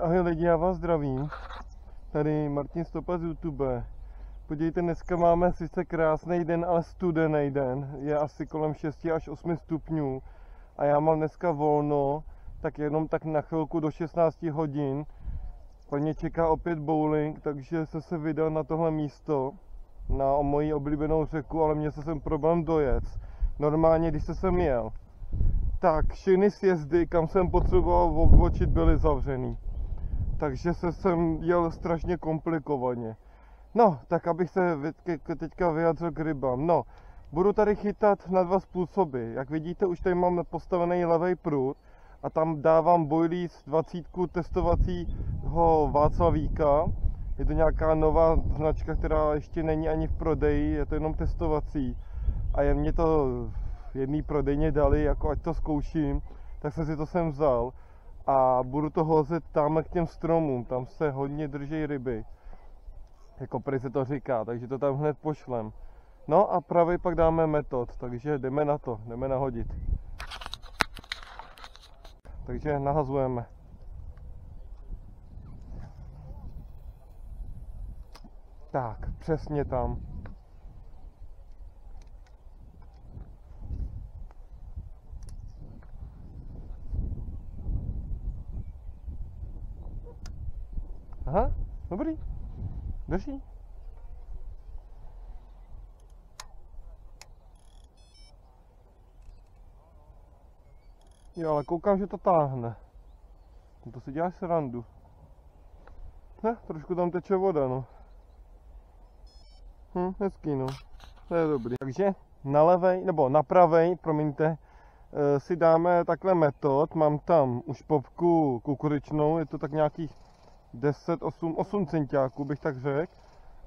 Ahoj lidi, já vás zdravím. Tady Martin Stopa z YouTube. Podívejte, dneska máme sice krásný den, ale studený den. Je asi kolem 6 až 8 stupňů. A já mám dneska volno, tak jenom tak na chvilku do 16 hodin. Mě čeká opět bowling, takže jsem se vydal na tohle místo, na moji oblíbenou řeku, ale měl jsem problém dojet. Normálně, když jsem jel, tak všechny sjezdy, kam jsem potřeboval odbočit, byly zavřený. Takže se jsem jel strašně komplikovaně. No, tak abych se teďka vyjadřil k rybám. No, budu tady chytat na dva způsoby. Jak vidíte, už tady mám postavený levý prut a tam dávám boilies 20 testovacího Václavíka. Je to nějaká nová značka, která ještě není ani v prodeji, je to jenom testovací. A je mě to jedný prodejně dali, jako ať to zkouším, tak jsem si to sem vzal a budu to hozet tam k těm stromům, tam se hodně drží ryby, jako prý se to říká, takže to tam hned pošlem. No a pravý pak dáme metod, takže jdeme na to, jdeme nahodit. Takže nahazujeme. Tak, přesně tam. Aha, dobrý. Drží. Jo, ale koukám, že to táhne. No to si děláš srandu. Ne, trošku tam teče voda, no. Hm, hezký, no. To je dobrý. Takže na levej, nebo na pravej, promiňte, eh, si dáme takhle metod. Mám tam už popku kukuričnou, je to tak nějakých 10, 8, 8 centiáků bych tak řekl.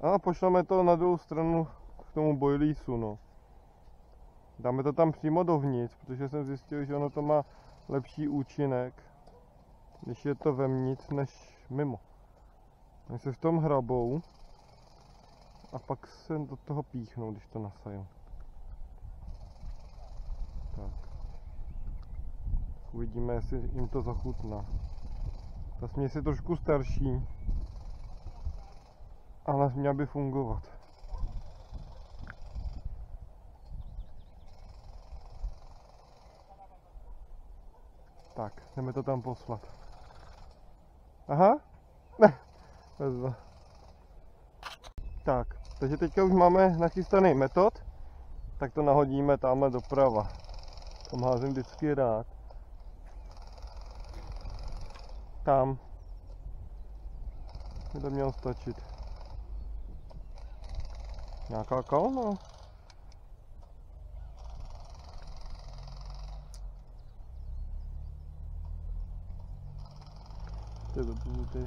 A pošleme to na druhou stranu k tomu boilísu, no. Dáme to tam přímo dovnitř, protože jsem zjistil, že ono to má lepší účinek, když je to vevnitř, než mimo. Oni se v tom hrabou a pak se do toho píchnou, když to nasajou. Tak. Uvidíme, jestli jim to zachutná. Ta směs je trošku starší, ale měla by fungovat. Tak, jdeme to tam poslat. Aha, ne, vezva. Tak, takže teďka už máme nachystaný metod, tak to nahodíme tamhle doprava. Tam házím vždycky rád. Tam. By to mělo stačit. Nějaká kalna? Je dobrý.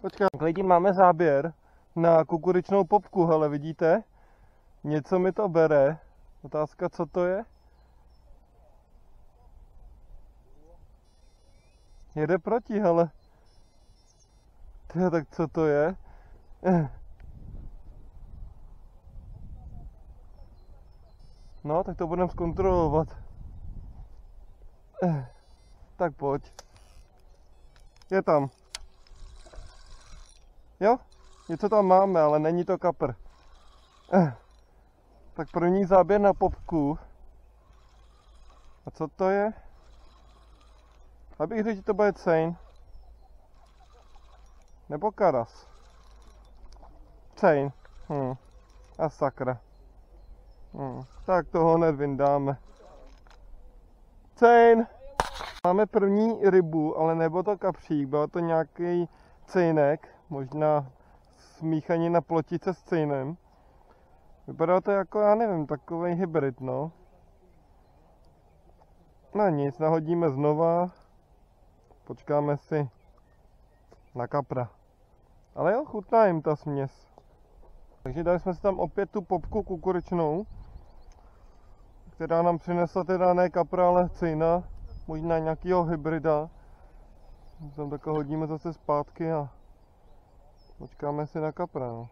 Počkej, lidi, máme záběr na kukuričnou popku, hele, vidíte? Něco mi to bere. Otázka, co to je? Jede proti, hele. Tyjo, tak co to je? No, tak to budeme zkontrolovat. Tak pojď. Je tam. Jo? Něco tam máme, ale není to kapr. Eh. Tak první záběr na popku. A co to je? Abych řekl, to bude cejn. Nebo karas. Cejn. Hm. A sakra. Hm. Tak toho hned vyndáme. Cejn. Máme první rybu, ale nebo to kapřík, byl to nějaký cejnek, možná smíchanina plotice s cejnem. Vypadá to jako, já nevím, takový hybrid, no. No nic, nahodíme znova. Počkáme si na kapra. Ale jo, chutná jim ta směs. Takže dali jsme si tam opět tu popku kukuričnou, která nám přinesla teda ne kapra, ale cejna, možná nějakého hybrida. Tam takhle hodíme zase zpátky a Počkáme si na kapra, no.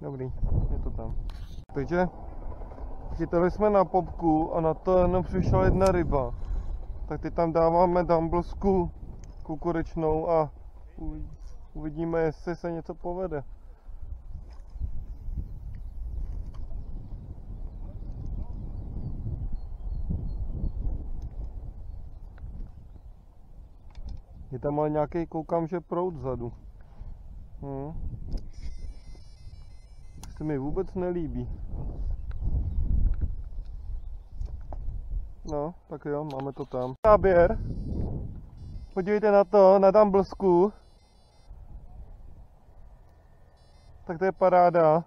Dobrý, je to tam. Takže chytali jsme na popku a na to jenom přišla jedna ryba. Tak ty tam dáváme dumblesku kukurečnou a uvi- uvidíme, jestli se něco povede. Je tam ale nějaký, koukám, že proud vzadu. Hm. Se mi vůbec nelíbí. No, tak jo, máme to tam. Záběr. Podívejte na to, na Dumblesku. Tak to je paráda.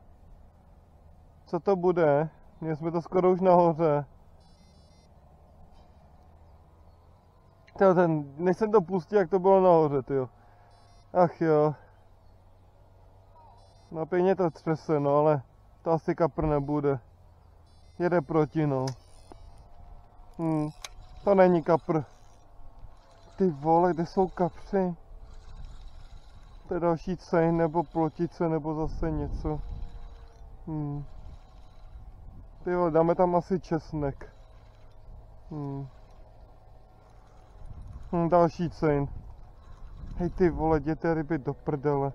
Co to bude? Měli jsme to skoro už nahoře. Tyjo, ten, než jsem to pustil, jak to bylo nahoře, tyjo. Ach jo. No pěkně to třese, no ale to asi kapr nebude. Jede proti, no. Hm, to není kapr. Ty vole, kde jsou kapři? To je další cejn, nebo plotice, nebo zase něco. Hm. Ty vole, dáme tam asi česnek. Hm. Hm, další cejn. Hej ty vole, jděte ryby do prdele.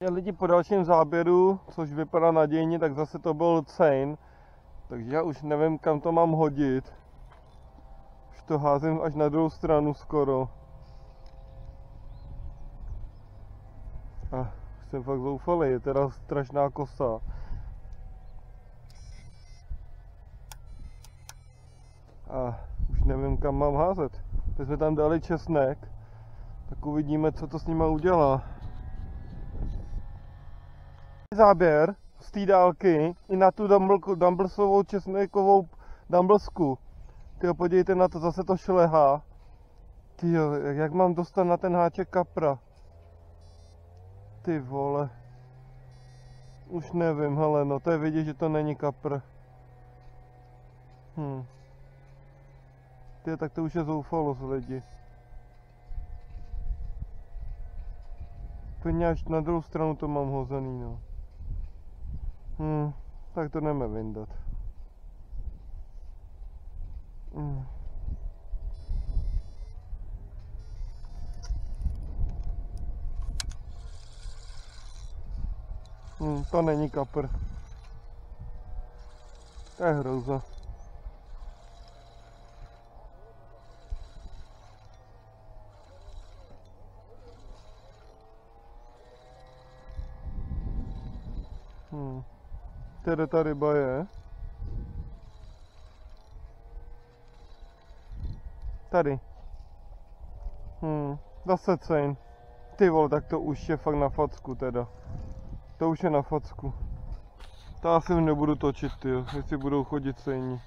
Já lidi po dalším záběru, což vypadá nadějně, tak zase to byl cejn. Takže já už nevím, kam to mám hodit. To házím až na druhou stranu skoro. A jsem fakt zoufalý, je teda strašná kosa. A už nevím, kam mám házet. Teď jsme tam dali česnek, tak uvidíme, co to s nima udělá. Záběr z té dálky i na tu Dumble- Dumblesovou česnekovou Dumblesku. Tyjo, podívejte na to, zase to šlehá. Tyjo, jak, mám dostat na ten háček kapra? Ty vole. Už nevím, hele, no to je vidět, že to není kapr. Hm. Ty, tak to už je zoufalost lidi. Pěkně až na druhou stranu to mám hozený, no. Hm, tak to jdeme vyndat. Hm. Hm, to není kapr. To je hrůza. Hm. Kde ta ryba je? Tady. Hm, zase cejn. Ty vole, tak to už je fakt na facku teda. To už je na facku. To asi nebudu točit, ty, jestli budou chodit cejni.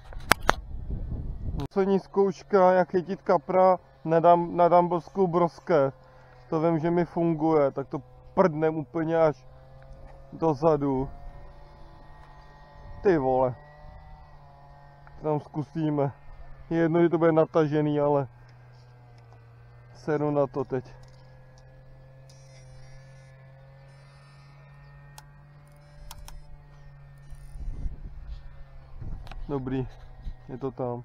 Poslední zkouška, jak chytit kapra na, dam, na dambelskou broskev. To vím, že mi funguje, tak to prdnem úplně až dozadu. Ty vole. To tam zkusíme. Je jedno, že to bude natažený, ale seru na to teď. Dobrý, je to tam.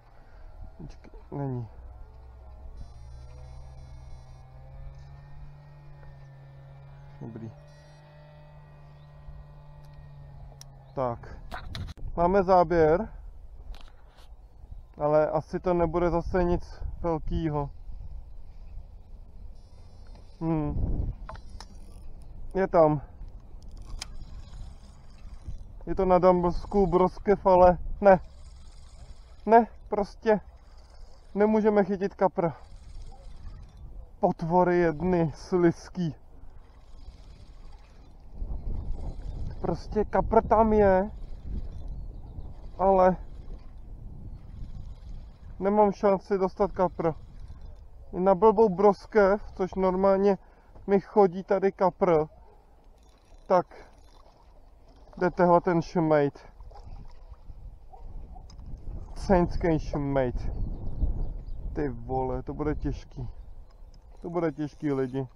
Není. Dobrý. Tak. Máme záběr, ale asi to nebude zase nic velkýho. Hmm. Je tam. Je to na Dumblesku broskev, ale ne. Ne, prostě nemůžeme chytit kapra. Potvory jedny, slizký. Prostě kapr tam je, ale nemám šanci dostat kapr. I na blbou broskev, což normálně mi chodí tady kapr, tak jde tehle ten šmejt. Saintský šmejt. Ty vole, to bude těžký. To bude těžký lidi.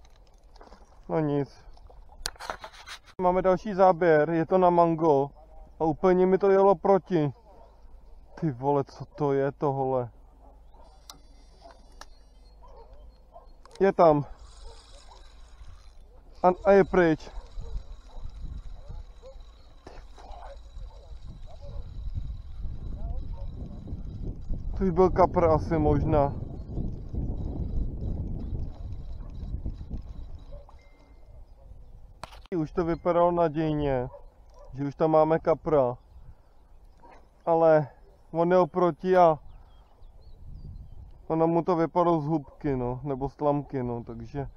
No nic. Máme další záběr, je to na mango. A úplně mi to jelo proti. Ty vole, co to je tohle? Je tam. A, a je pryč. To by byl kapr asi možná. Už to vypadalo nadějně, že už tam máme kapra. Ale on je oproti a ono mu to vypadlo z hubky, no, nebo z tlamky, no, takže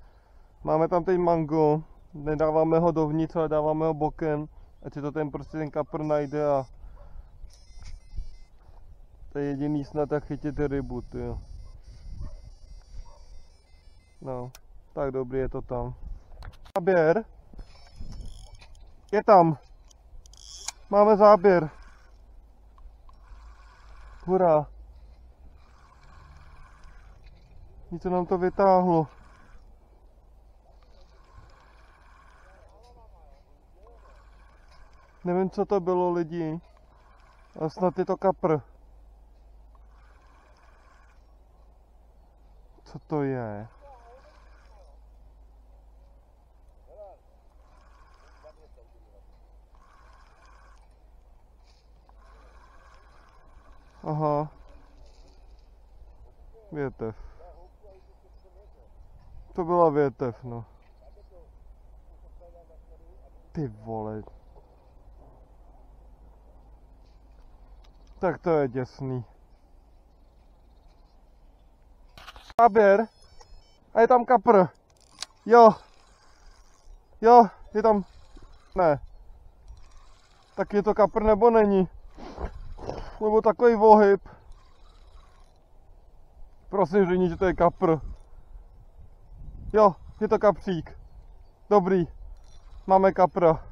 máme tam teď mango, nedáváme ho dovnitř, ale dáváme ho bokem, ať si to ten prostě ten kapr najde a to je jediný snad, jak chytit rybu, jo. No, tak dobrý je to tam. Záběr. Je tam. Máme záběr. Hurá. Něco nám to vytáhlo. Nevím, co to bylo lidi, ale snad je to kapr. Co to je? Aha. Větev. To byla větev, no. Ty vole. Tak to je děsný. Záběr. A je tam kapr. Jo. Jo, je tam... Ne. Tak je to kapr nebo není? Nebo takový vohyb. Prosím řekni, že to je kapr. Jo, je to kapřík. Dobrý. Máme kapra.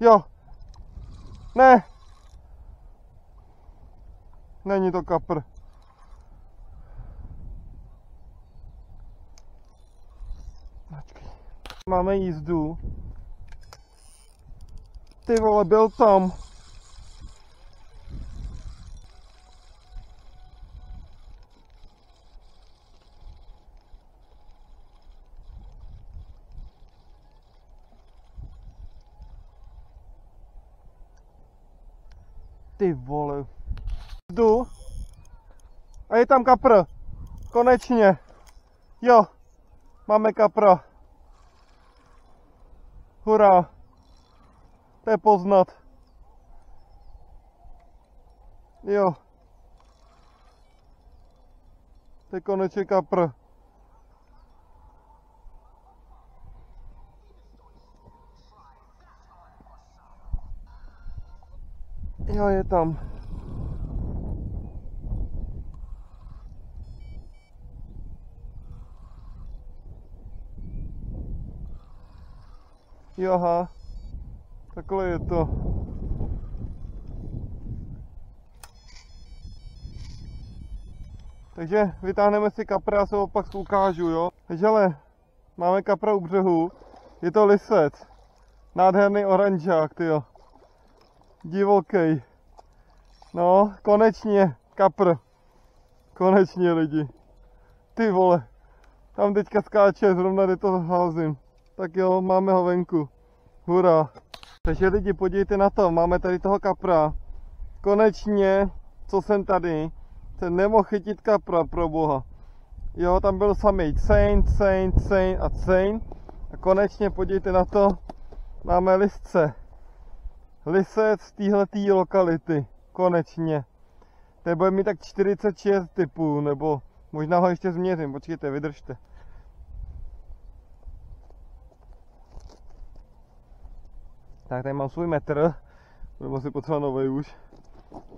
Jo. Ne. Není to kapr. Máme jízdu. Ty vole, byl tam. Ty vole. Jdu. A je tam kapr. Konečně. Jo. Máme kapra. Hurá. To je poznat. Jo. To je konečně kapr. Jo, je tam. Jo, aha. Takhle je to. Takže vytáhneme si kapra a se opak ukážu, jo. Takže ale máme kapra u břehu. Je to lisec. Nádherný oranžák, jo. Divoký. No, konečně, kapr. Konečně lidi. Ty vole. Tam teďka skáče, zrovna kde to házím. Tak jo, máme ho venku. Hurá. Takže lidi, podívejte na to, máme tady toho kapra. Konečně, co jsem tady, jsem nemohl chytit kapra, pro boha. Jo, tam byl samý ceň, ceň, ceň a ceň. A konečně, podívejte na to, máme listce. Lisec z téhleté lokality. Konečně. To bude mít tak 46 typů, nebo možná ho ještě změřím. Počkejte, vydržte. Tak tady mám svůj metr. Budu si potřeba nový už.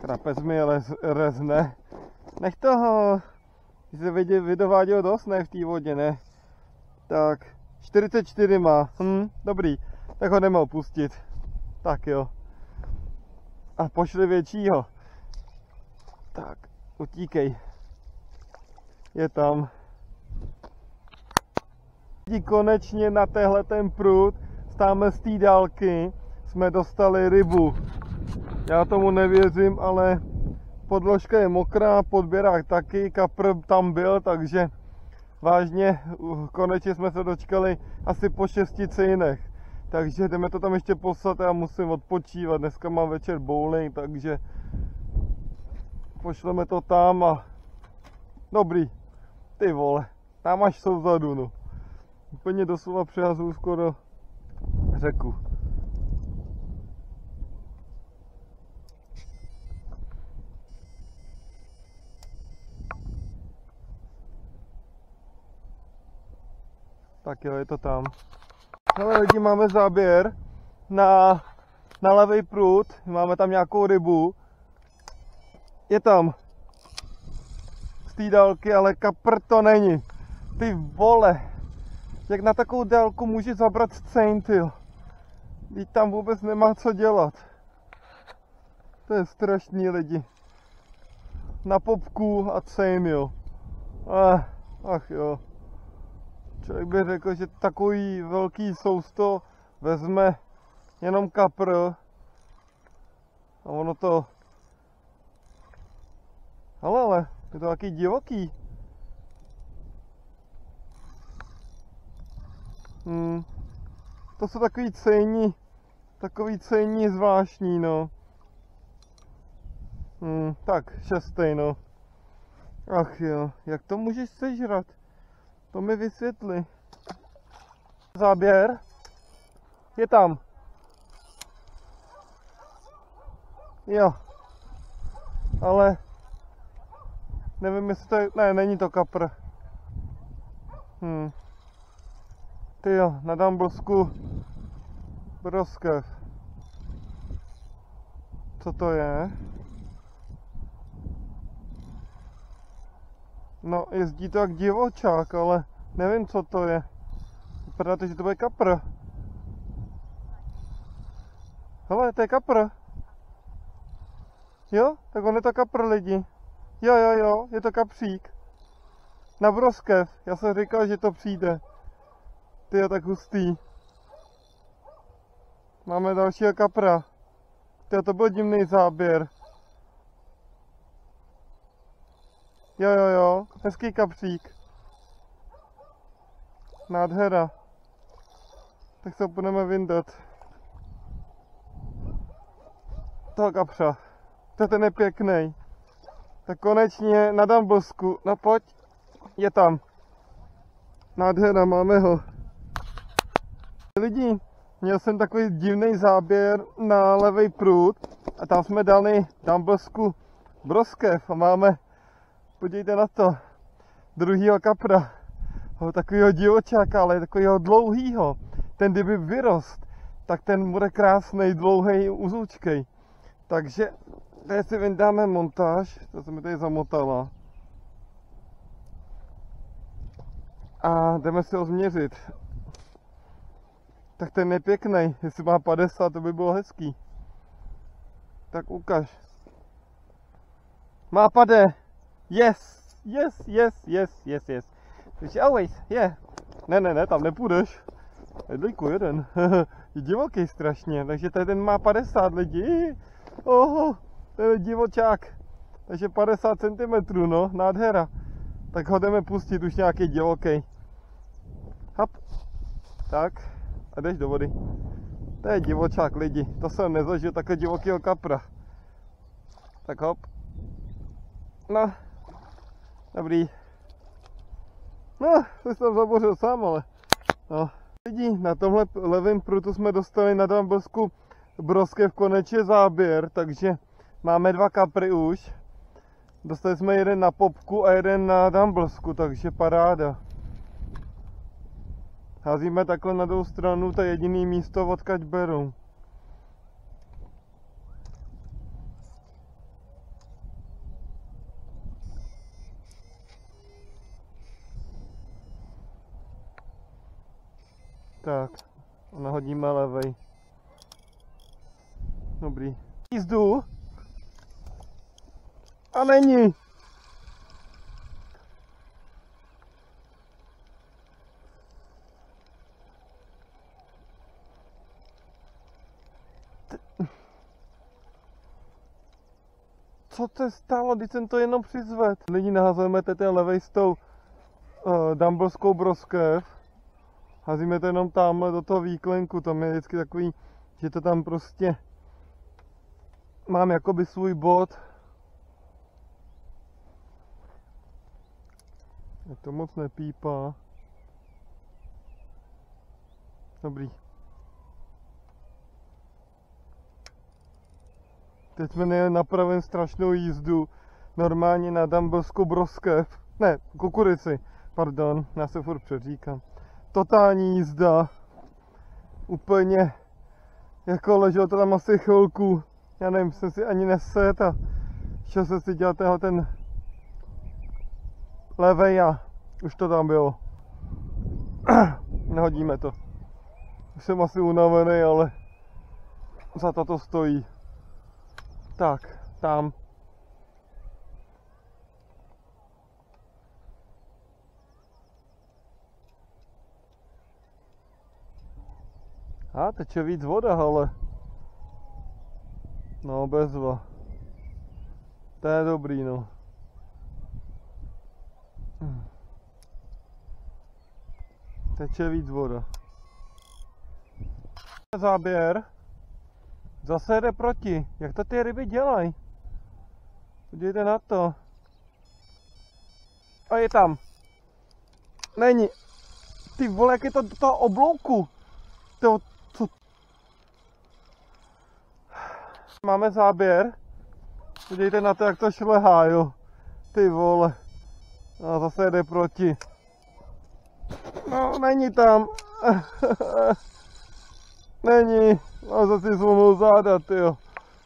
Krapec mi lez, rezne. Nech toho. Se vidě, vydováděl dost, ne v té vodě, ne? Tak, 44 má. Hm, dobrý. Tak ho jdeme opustit. Tak jo. A pošli většího. Tak, utíkej. Je tam. Konečně na téhle ten prut tamhle z té dálky jsme dostali rybu. Já tomu nevěřím, ale podložka je mokrá, podběrák taky, kapr tam byl, takže vážně konečně jsme se dočkali asi po šesti cejnech. Takže jdeme to tam ještě poslat, já musím odpočívat, dneska mám večer bowling, takže pošleme to tam a dobrý, ty vole, tam až jsou vzadu, no. Úplně doslova přehazuju skoro řeku. Tak jo, je to tam. Hele lidi, máme záběr na, na levý prut, máme tam nějakou rybu. Je tam. Z té dálky, ale kapr to není. Ty vole. Jak na takovou dálku může zabrat ty. Teď tam vůbec nemá co dělat. To je strašný lidi. Na popku a cejn, jo. Ach, ach jo. Člověk by řekl, že takový velký sousto vezme jenom kapr a ono to... Ale, ale, je to taky divoký. Hmm. To jsou takový cejní, takový cejní zvláštní, no. Hmm, tak, šestý, no. Ach jo, jak to můžeš sežrat? To mi vysvětli. Záběr je tam. Jo. Ale nevím, jestli to je... Ne, není to kapr. Hm. Ty jo, na Damblsku broskev. Co to je? No, jezdí to jak divočák, ale nevím, co to je. Vypadá to, že to bude kapr. Hele, to je kapr. Jo, tak on je to kapr lidi. Jo, jo, jo, je to kapřík. Na broskev. Já jsem říkal, že to přijde. Ty je tak hustý. Máme dalšího kapra. Ty to byl divný záběr. Jo, jo, jo, hezký kapřík. Nádhera. Tak se budeme vyndat. Toho kapřa. To ten je pěkný. Tak konečně na Damblsku. No pojď. Je tam. Nádhera, máme ho. Lidi, měl jsem takový divný záběr na levý prut a tam jsme dali Damblsku broskev a máme Podívejte na to. Druhýho kapra. Ho, takovýho divočáka, ale takovýho dlouhýho. Ten kdyby vyrost, tak ten bude krásný, dlouhý, uzoučkej. Takže tady si vyndáme montáž, to se mi tady zamotala. A jdeme si ho změřit. Tak ten je pěkný, jestli má 50, to by bylo hezký. Tak ukaž. Má pade. Yes, yes, yes, yes, yes, yes. Which always, yeah. Ne, ne, ne, tam nepůjdeš. Jedlíku jeden. je divoký strašně, takže tady ten má 50 lidí. Oho, to je divočák. Takže 50 cm, no, nádhera. Tak ho jdeme pustit, už nějaký divoký. Hop. Tak, a jdeš do vody. To je divočák lidi, to jsem nezažil takhle divokého kapra. Tak hop. No, Dobrý. No, to jsem zabořil sám, ale... No. Lidi, na tomhle levém prutu jsme dostali na Dambelsku broskev konečně záběr, takže máme dva kapry už. Dostali jsme jeden na popku a jeden na Dumblesku, takže paráda. Házíme takhle na druhou stranu, to je jediný místo, odkaď beru. Tak, nahodíme levej. Dobrý. Jízdu. A není. co se stalo, když jsem to jenom přizvedl. Lidi nahazujeme ten levej s tou uh, eh, dumbleskou broskev. Házíme to jenom tamhle do toho výklenku, tam je vždycky takový, že to tam prostě mám jakoby svůj bod. Je to moc nepípá. Dobrý. Teď jsme nejeli napravím strašnou jízdu. Normálně na Dambelskou broskev. Ne, kukurici. Pardon, já se furt přeříkám. Totální jízda. Úplně jako ležel to tam asi chvilku. Já nevím, jsem si ani neset a šel jsem si dělat ten levej a už to tam bylo. Nehodíme to. Už jsem asi unavený, ale za to to stojí. Tak, tam. A teče víc voda, ale. No, bezva. To je dobrý, no. Teče víc voda. Záběr. Zase jde proti. Jak to ty ryby dělají? Podívejte na to. A je tam. Není. Ty vole, jak je to do toho oblouku. To, co? Máme záběr. Podívejte na to, jak to šlehá, jo. Ty vole. A zase jde proti. No, není tam. není. No zase zlomil záda, tyjo.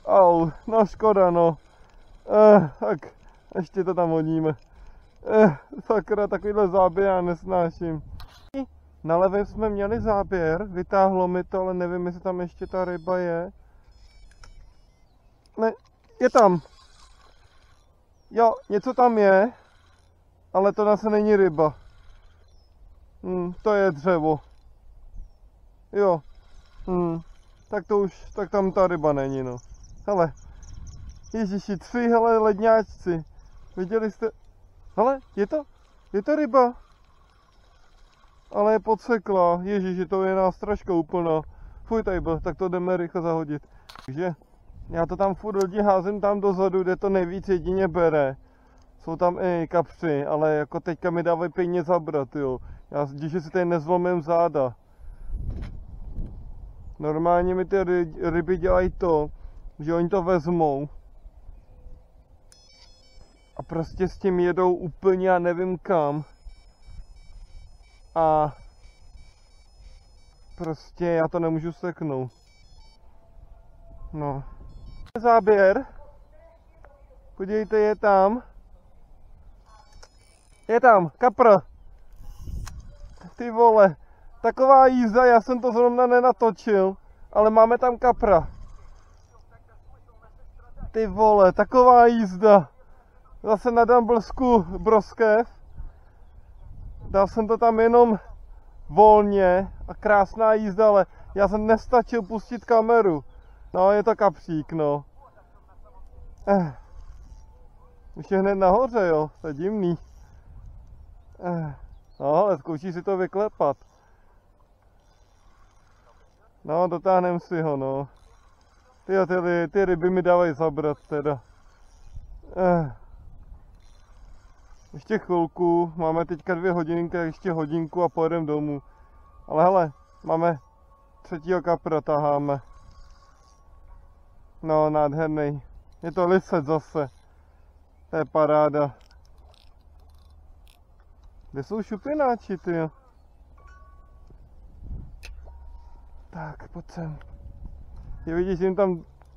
Au, no škoda, no. Eh, tak, ještě to tam hodíme. Eh, sakra, takovýhle záběr já nesnáším. Na levém jsme měli záběr, vytáhlo mi to, ale nevím, jestli tam ještě ta ryba je. Ne, je tam. Jo, něco tam je, ale to zase není ryba. Hmm, to je dřevo. Jo. Hmm tak to už, tak tam ta ryba není, no. Hele, ježiši, tři, hele, ledňáčci. Viděli jste, hele, je to, je to ryba. Ale je podsekla, ježiši, to je nástražka úplná. Fuj, tady byl, tak to jdeme rychle zahodit. Takže já to tam furt lidi házím tam dozadu, kde to nejvíc jedině bere. Jsou tam i kapři, ale jako teďka mi dávají pěkně zabrat, jo. Já, když si tady nezlomím záda. Normálně mi ty ryby dělají to, že oni to vezmou a prostě s tím jedou úplně já nevím kam. A prostě já to nemůžu seknout. No. Záběr. Podívejte, je tam. Je tam, kapr. Ty vole. Taková jízda, já jsem to zrovna nenatočil, ale máme tam kapra. Ty vole, taková jízda. Zase na Dumblsku broskev. Dal jsem to tam jenom volně a krásná jízda, ale já jsem nestačil pustit kameru. No, je to kapřík, no. Eh. Už je hned nahoře, jo, to je divný. Eh. No, ale zkouší si to vyklepat. No, dotáhnem si ho, no. Ty, ty, ty ryby mi dávají zabrat teda. Eh. Ještě chvilku, máme teďka dvě hodinky, ještě hodinku a pojedeme domů. Ale hele, máme třetího kapra, taháme. No, nádherný. Je to lisec zase. To je paráda. Kde jsou šupináči, ty jo? Tak, pojď sem. Je vidíš, jim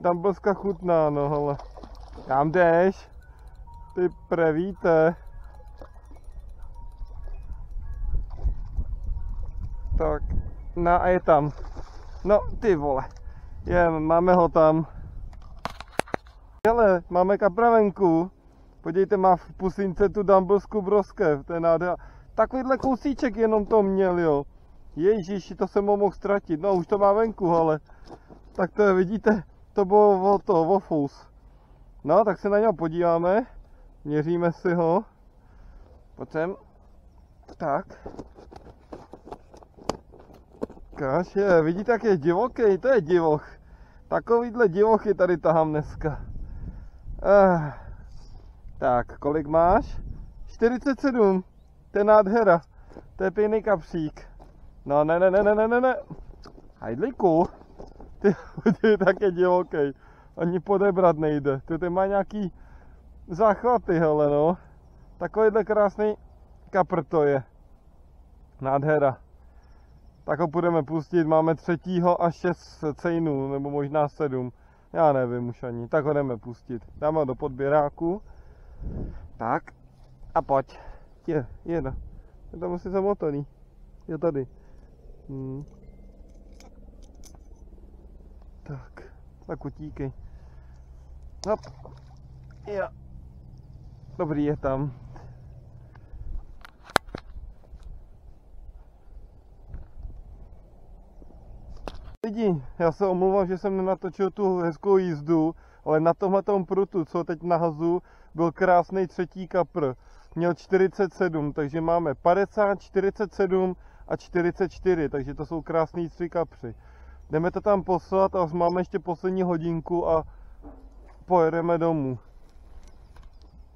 tam blska chutná, no hele. Kam jdeš? Ty prevíte. Tak, no a je tam. No, ty vole. Je, máme ho tam. Hele, máme kapravenku. Podívejte, má v pusince tu dambelskou broskev, to je nádhera. Takovýhle kousíček jenom to měl, jo. Ježíši, to jsem ho mohl ztratit. No už to má venku, ale tak to je, vidíte, to bylo o to, o fous. No, tak se na něho podíváme. Měříme si ho. Pojď. Tak. Kaž je, vidíte, jak je divoký, to je divoch. Takovýhle divochy tady tahám dneska. Eh. Tak, kolik máš? 47. To je nádhera. To je pěkný kapřík. No ne, ne, ne, ne, ne, ne, ne. Hajdliku. Ty, ty je také divoký. Ani podebrat nejde. Ty, ty má nějaký záchvaty, hele no. Takovýhle krásný kapr to je. Nádhera. Tak ho budeme pustit, máme třetího a šest cejnů, nebo možná sedm. Já nevím už ani, tak ho jdeme pustit. Dáme ho do podběráku. Tak. A pojď. Je, jedna. Je tam asi zamotaný. Je tady. Hmm. Tak. Tak utíkej. Hop. Jo. Dobrý je tam. Lidi, já se omlouvám, že jsem nenatočil tu hezkou jízdu, ale na tomhle tom prutu, co teď nahazu, byl krásný třetí kapr. Měl 47, takže máme 50, 47 a 44, takže to jsou krásný tři kapři. Jdeme to tam poslat a máme ještě poslední hodinku a pojedeme domů.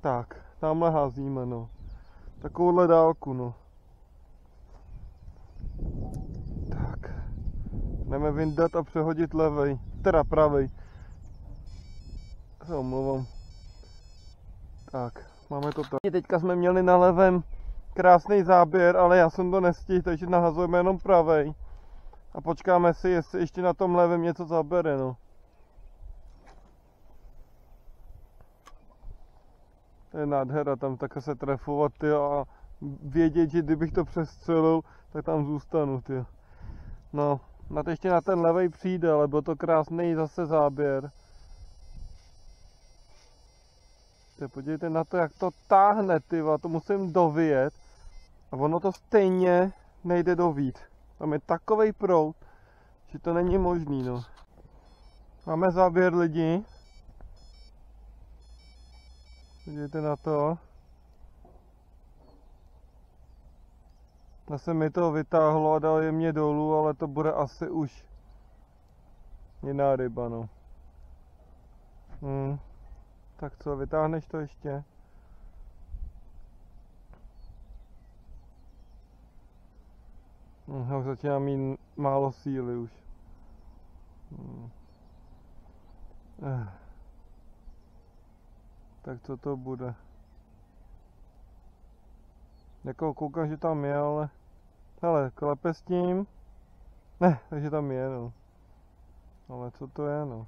Tak, tamhle házíme, no. Takovouhle dálku, no. Jdeme vyndat a přehodit levej, teda pravej. Se omlouvám. Tak, máme to tak. Teďka jsme měli na levém krásný záběr, ale já jsem to nestihl, takže nahazujeme jenom pravej. A počkáme si, jestli ještě na tom levém něco zabere, no. To je nádhera, tam také se trefovat, ty a vědět, že kdybych to přestřelil, tak tam zůstanu, ty. No, na to ještě na ten levej přijde, ale byl to krásný zase záběr. Ty podívejte na to, jak to táhne, ty to musím dovíjet. A ono to stejně nejde dovít. Tam je takový prout, že to není možný, no. Máme záběr lidi. Podívejte na to. Zase mi to vytáhlo a dal je mě dolů, ale to bude asi už jiná ryba, no. Hmm. Tak co, vytáhneš to ještě? Hm, už začíná mít málo síly už. Hmm. Eh. Tak co to bude? Jako koukám, že tam je, ale... Hele, klepe s tím. Ne, takže tam je, no. Ale co to je, no?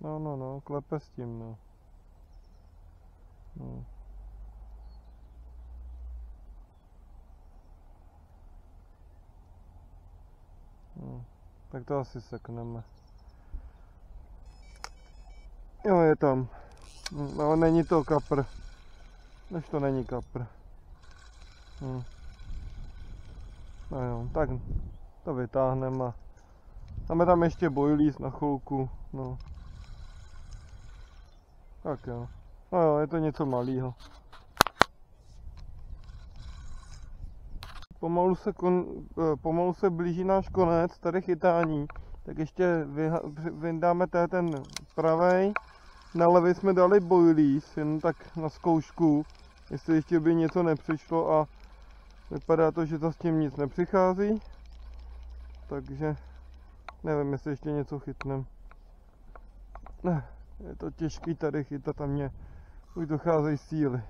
No, no, no, klepe s tím, no. no. no. Tak to asi sekneme. Jo, je tam. No, není to kapr. Než to není kapr. Hm. No jo, tak to vytáhneme a máme tam ještě boilies na chvilku, no. Tak jo. No jo, je to něco malého. Pomalu se, kon, eh, pomalu se blíží náš konec tady chytání. Tak ještě vyndáme ten pravej. Na levý jsme dali boilies, jen tak na zkoušku, jestli ještě by něco nepřišlo a vypadá to, že to s tím nic nepřichází. Takže nevím, jestli ještě něco chytnem. Ne, je to těžký tady chytat a mě už docházejí síly.